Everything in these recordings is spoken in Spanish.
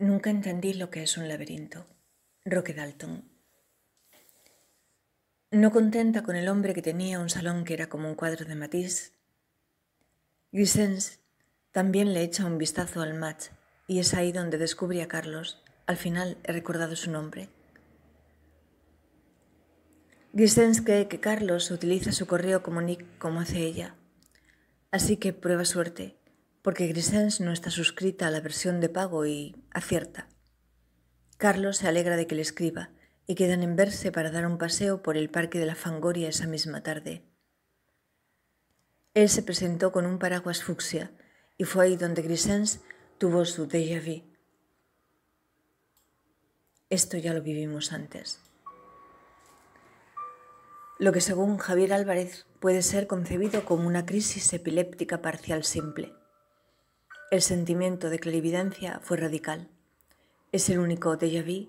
Nunca entendí lo que es un laberinto. Roque Dalton. No contenta con el hombre que tenía un salón que era como un cuadro de Matisse, Grisens también le echa un vistazo al match y es ahí donde descubre a Carlos. Al final he recordado su nombre. Grisens cree que Carlos utiliza su correo como nick como hace ella. Así que prueba suerte porque Grisens no está suscrita a la versión de pago y acierta. Carlos se alegra de que le escriba y quedan en verse para dar un paseo por el parque de la Fangoria esa misma tarde. Él se presentó con un paraguas fucsia y fue ahí donde Grisens tuvo su déjà vu. Esto ya lo vivimos antes. Lo que según Javier Álvarez puede ser concebido como una crisis epiléptica parcial simple. El sentimiento de clarividencia fue radical. Es el único déjà vu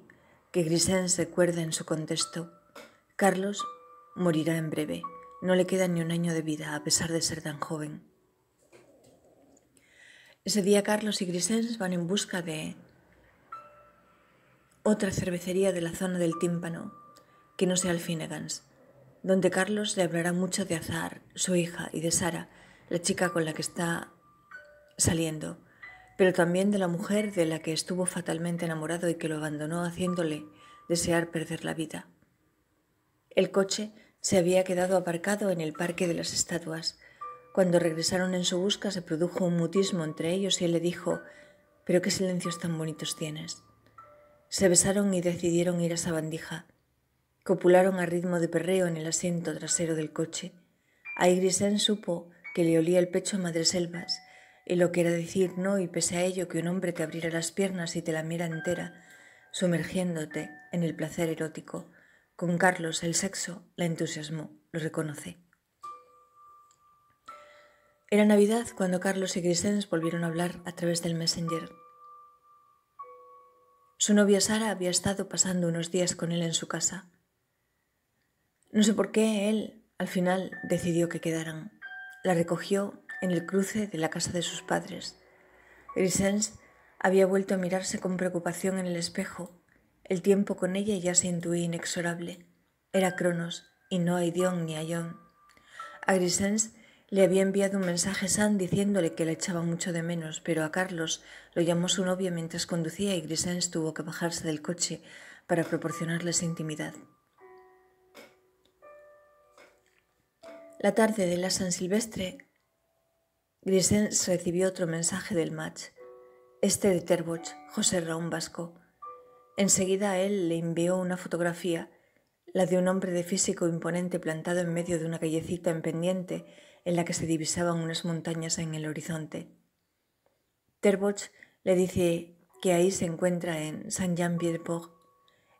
que Grisens recuerda en su contexto. Carlos morirá en breve. No le queda ni un año de vida a pesar de ser tan joven. Ese día Carlos y Grisens van en busca de otra cervecería de la zona del tímpano, que no sea el Finnegans, donde Carlos le hablará mucho de Azar, su hija, y de Sara, la chica con la que está saliendo, pero también de la mujer de la que estuvo fatalmente enamorado y que lo abandonó haciéndole desear perder la vida. El coche se había quedado aparcado en el Parque de las Estatuas. Cuando regresaron en su busca se produjo un mutismo entre ellos y él le dijo, pero qué silencios tan bonitos tienes. Se besaron y decidieron ir a Sabandija. Copularon a ritmo de perreo en el asiento trasero del coche. Ahí Grisen supo que le olía el pecho a Madreselvas y lo que era decir no y pese a ello que un hombre te abriera las piernas y te la mira entera, sumergiéndote en el placer erótico. Con Carlos el sexo la entusiasmó, lo reconoce. Era Navidad cuando Carlos y Grisens volvieron a hablar a través del Messenger. Su novia Sara había estado pasando unos días con él en su casa. No sé por qué él, al final, decidió que quedaran. La recogió en el cruce de la casa de sus padres. Grisens había vuelto a mirarse con preocupación en el espejo. El tiempo con ella ya se intuía inexorable. Era Cronos y no a Idión ni a Ion. A Grisens le había enviado un mensaje San diciéndole que le echaba mucho de menos, pero a Carlos lo llamó su novia mientras conducía y Grisens tuvo que bajarse del coche para proporcionarles intimidad. La tarde de la San Silvestre Grisens recibió otro mensaje del match, este de Terboch, José Raúl Vasco. Enseguida él le envió una fotografía, la de un hombre de físico imponente plantado en medio de una callecita en pendiente en la que se divisaban unas montañas en el horizonte. Terboch le dice que ahí se encuentra en Saint-Jean-Pied-de-Port,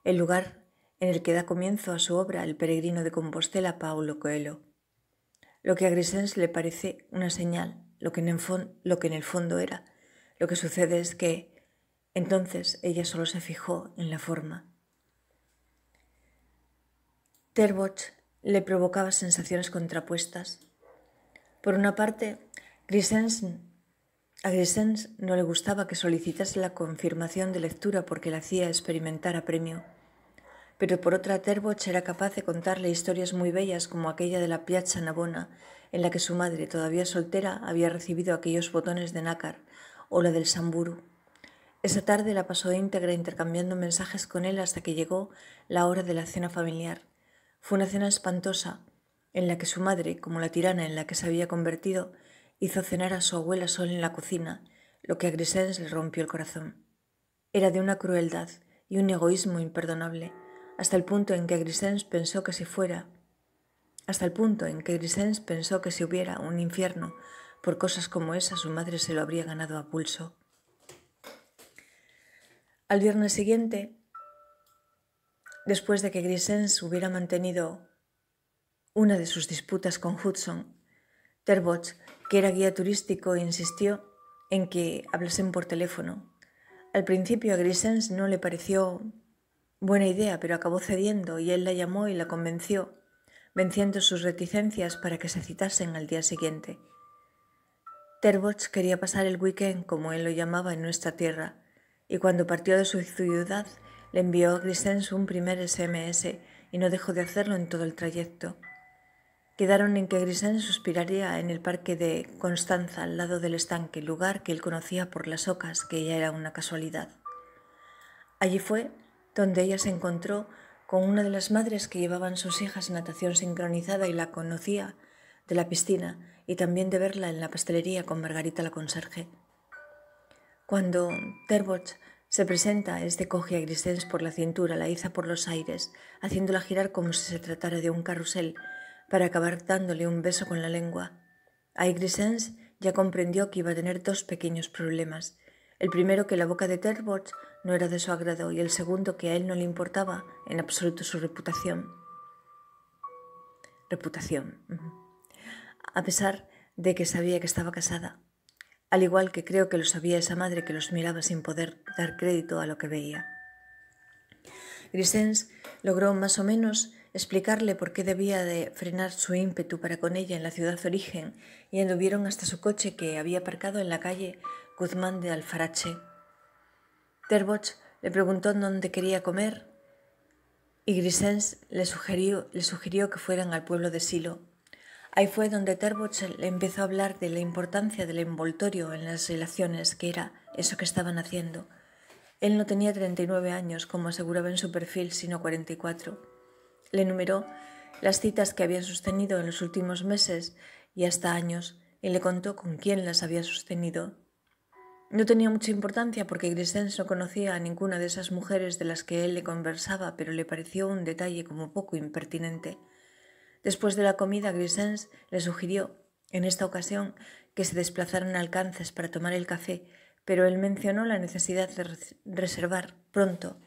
el lugar en el que da comienzo a su obra el peregrino de Compostela Paulo Coelho, lo que a Grisens le parece una señal lo que, en el fondo era. Lo que sucede es que entonces ella solo se fijó en la forma. Terboch le provocaba sensaciones contrapuestas. Por una parte, a Grisens no le gustaba que solicitase la confirmación de lectura porque la hacía experimentar a premio. Pero por otra, Terboch era capaz de contarle historias muy bellas como aquella de la Piazza Navona en la que su madre, todavía soltera, había recibido aquellos botones de nácar, o la del samburu. Esa tarde la pasó íntegra intercambiando mensajes con él hasta que llegó la hora de la cena familiar. Fue una cena espantosa, en la que su madre, como la tirana en la que se había convertido, hizo cenar a su abuela sola en la cocina, lo que a Grisens le rompió el corazón. Era de una crueldad y un egoísmo imperdonable, hasta el punto en que Grisens pensó que si fuera hasta el punto en que Grisens pensó que si hubiera un infierno por cosas como esa, su madre se lo habría ganado a pulso. Al viernes siguiente, después de que Grisens hubiera mantenido una de sus disputas con Hudson, Terboch, que era guía turístico, insistió en que hablasen por teléfono. Al principio a Grisens no le pareció buena idea, pero acabó cediendo y él la llamó y la convenció venciendo sus reticencias para que se citasen al día siguiente. Terboch quería pasar el weekend, como él lo llamaba, en nuestra tierra, y cuando partió de su ciudad le envió a Grisens un primer SMS y no dejó de hacerlo en todo el trayecto. Quedaron en que Grisens suspiraría en el parque de Constanza, al lado del estanque, lugar que él conocía por las ocas, que ya era una casualidad. Allí fue donde ella se encontró con una de las madres que llevaban sus hijas en natación sincronizada y la conocía de la piscina y también de verla en la pastelería con Margarita la conserje. Cuando Terboch se presenta, este coge a Grisens por la cintura, la iza por los aires, haciéndola girar como si se tratara de un carrusel, para acabar dándole un beso con la lengua. Ahí Grisens ya comprendió que iba a tener dos pequeños problemas. El primero que la boca de Terboch no era de su agrado y el segundo que a él no le importaba en absoluto su reputación. Reputación. A pesar de que sabía que estaba casada al igual que creo que lo sabía esa madre que los miraba sin poder dar crédito a lo que veía. Grisens logró más o menos explicarle por qué debía de frenar su ímpetu para con ella en la ciudad origen y anduvieron hasta su coche que había aparcado en la calle Guzmán de Alfarache. Terboch le preguntó dónde quería comer y Grisens le sugirió, le sugirió que fueran al pueblo de Silo. Ahí fue donde Terboch le empezó a hablar de la importancia del envoltorio en las relaciones, que era eso que estaban haciendo. Él no tenía 39 años, como aseguraba en su perfil, sino 44. Le enumeró las citas que había sostenido en los últimos meses y hasta años, y le contó con quién las había sostenido. No tenía mucha importancia porque Grisens no conocía a ninguna de esas mujeres de las que él le conversaba, pero le pareció un detalle como poco impertinente. Después de la comida, Grisens le sugirió, en esta ocasión, que se desplazaran a Alcances para tomar el café, pero él mencionó la necesidad de reservar pronto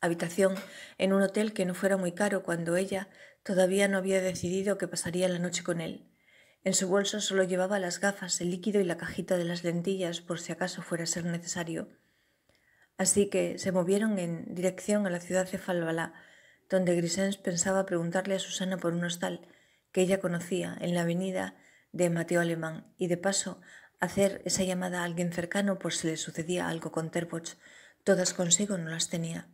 habitación en un hotel que no fuera muy caro cuando ella todavía no había decidido que pasaría la noche con él. En su bolso solo llevaba las gafas, el líquido y la cajita de las lentillas por si acaso fuera a ser necesario. Así que se movieron en dirección a la ciudad de Falbalá, donde Grisens pensaba preguntarle a Susana por un hostal que ella conocía en la avenida de Mateo Alemán y de paso hacer esa llamada a alguien cercano por si le sucedía algo con Terboch. Todas consigo no las tenía.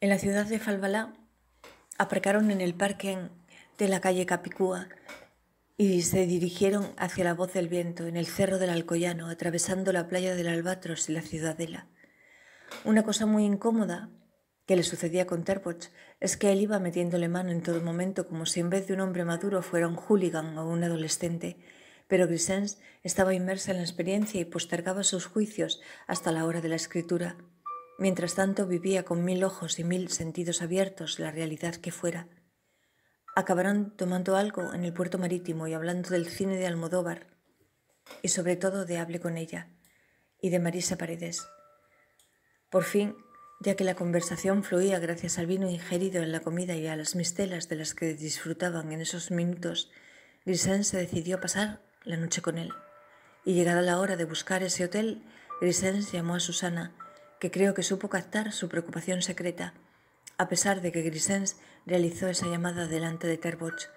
En la ciudad de Falbalá aparcaron en el parque de la calle Capicúa y se dirigieron hacia la voz del viento en el cerro del Alcoyano, atravesando la playa del Albatros y la ciudadela. Una cosa muy incómoda que le sucedía con Terboch es que él iba metiéndole mano en todo momento como si en vez de un hombre maduro fuera un hooligan o un adolescente, pero Grisens estaba inmersa en la experiencia y postergaba sus juicios hasta la hora de la escritura. Mientras tanto vivía con mil ojos y mil sentidos abiertos la realidad que fuera. Acabaron tomando algo en el puerto marítimo y hablando del cine de Almodóvar y sobre todo de Hable con ella y de Marisa Paredes. Por fin ya que la conversación fluía gracias al vino ingerido en la comida y a las mistelas de las que disfrutaban en esos minutos, Grisens se decidió a pasar la noche con él. Y llegada la hora de buscar ese hotel, Grisens llamó a Susana, que creo que supo captar su preocupación secreta, a pesar de que Grisens realizó esa llamada delante de Terboch,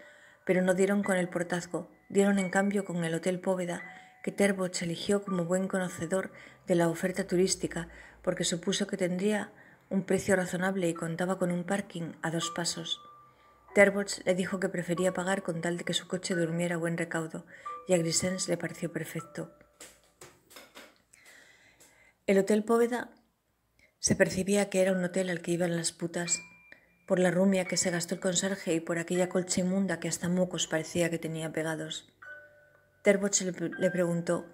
pero no dieron con el portazgo, dieron en cambio con el Hotel Póveda, que Terboch eligió como buen conocedor de la oferta turística porque supuso que tendría un precio razonable y contaba con un parking a dos pasos. Terbots le dijo que prefería pagar con tal de que su coche durmiera a buen recaudo, y a Grisens le pareció perfecto. El Hotel Póveda se percibía que era un hotel al que iban las putas, por la rumia que se gastó el conserje y por aquella colcha inmunda que hasta mucos parecía que tenía pegados. Terbots le preguntó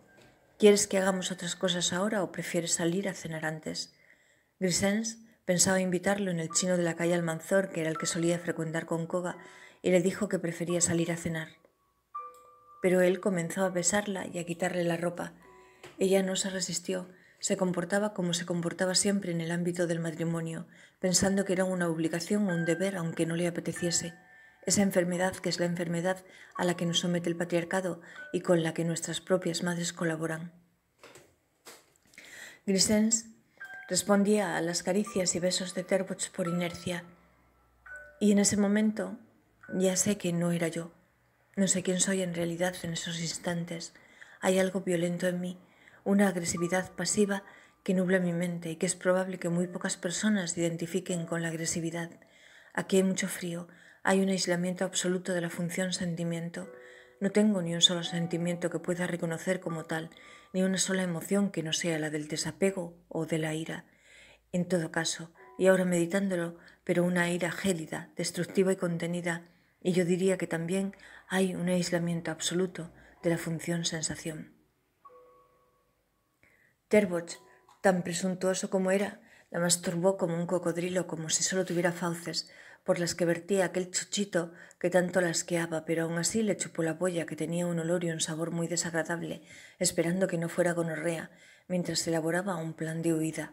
¿Quieres que hagamos otras cosas ahora o prefieres salir a cenar antes? Grisens pensaba invitarlo en el chino de la calle Almanzor, que era el que solía frecuentar con Koga, y le dijo que prefería salir a cenar. Pero él comenzó a besarla y a quitarle la ropa. Ella no se resistió, se comportaba como se comportaba siempre en el ámbito del matrimonio, pensando que era una obligación o un deber aunque no le apeteciese esa enfermedad que es la enfermedad a la que nos somete el patriarcado y con la que nuestras propias madres colaboran. Grisens respondía a las caricias y besos de Terboch por inercia, y en ese momento ya sé que no era yo. No sé quién soy en realidad en esos instantes. Hay algo violento en mí, una agresividad pasiva que nubla mi mente y que es probable que muy pocas personas identifiquen con la agresividad. Aquí hay mucho frío, hay un aislamiento absoluto de la función sentimiento. No tengo ni un solo sentimiento que pueda reconocer como tal, ni una sola emoción que no sea la del desapego o de la ira. En todo caso, y ahora meditándolo, pero una ira gélida, destructiva y contenida, y yo diría que también hay un aislamiento absoluto de la función sensación. Terboch, tan presuntuoso como era, la masturbó como un cocodrilo, como si solo tuviera fauces, por las que vertía aquel chuchito que tanto la asqueaba, pero aún así le chupó la polla, que tenía un olor y un sabor muy desagradable, esperando que no fuera gonorrea, mientras elaboraba un plan de huida.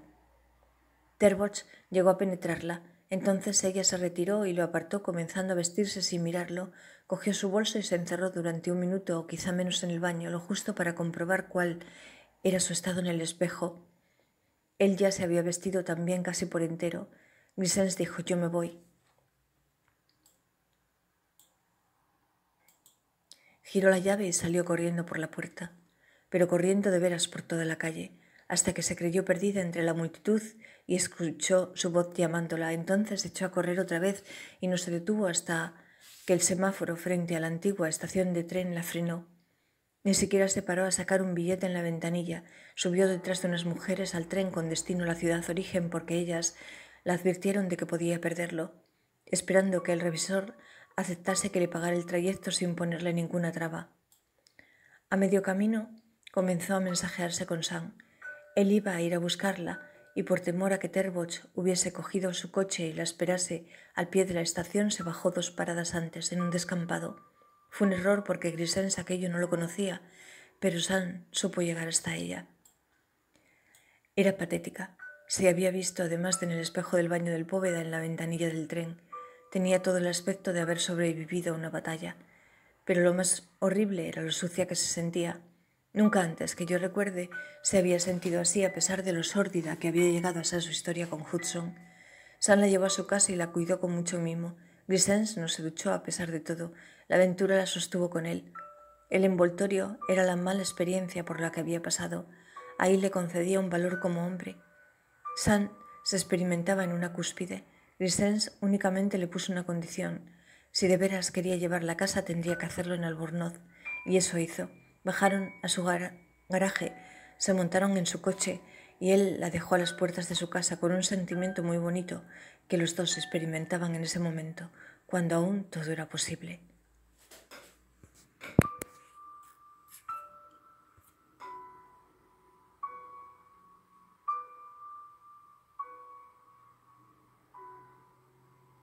Terboch llegó a penetrarla, entonces ella se retiró y lo apartó comenzando a vestirse sin mirarlo, cogió su bolso y se encerró durante un minuto o quizá menos en el baño, lo justo para comprobar cuál era su estado en el espejo. Él ya se había vestido también casi por entero. Grisens dijo yo me voy. Giró la llave y salió corriendo por la puerta, pero corriendo de veras por toda la calle, hasta que se creyó perdida entre la multitud y escuchó su voz llamándola. Entonces echó a correr otra vez y no se detuvo hasta que el semáforo frente a la antigua estación de tren la frenó. Ni siquiera se paró a sacar un billete en la ventanilla. Subió detrás de unas mujeres al tren con destino a la ciudad origen porque ellas la advirtieron de que podía perderlo, esperando que el revisor aceptase que le pagara el trayecto sin ponerle ninguna traba. A medio camino comenzó a mensajearse con Sam. Él iba a ir a buscarla, y por temor a que Terboch hubiese cogido su coche y la esperase al pie de la estación, se bajó dos paradas antes, en un descampado. Fue un error porque Grisens aquello no lo conocía, pero San supo llegar hasta ella. Era patética. Se había visto, además de en el espejo del baño del Póveda, en la ventanilla del tren. Tenía todo el aspecto de haber sobrevivido a una batalla. Pero lo más horrible era lo sucia que se sentía. Nunca antes que yo recuerde se había sentido así a pesar de lo sórdida que había llegado a ser su historia con Hudson. Sam la llevó a su casa y la cuidó con mucho mimo. Grisens no se duchó a pesar de todo. La aventura la sostuvo con él. El envoltorio era la mala experiencia por la que había pasado. Ahí le concedía un valor como hombre. Sam se experimentaba en una cúspide. Grisens únicamente le puso una condición. Si de veras quería llevarla a casa tendría que hacerlo en Albornoz. Y eso hizo. Bajaron a su garaje, se montaron en su coche y él la dejó a las puertas de su casa con un sentimiento muy bonito que los dos experimentaban en ese momento, cuando aún todo era posible.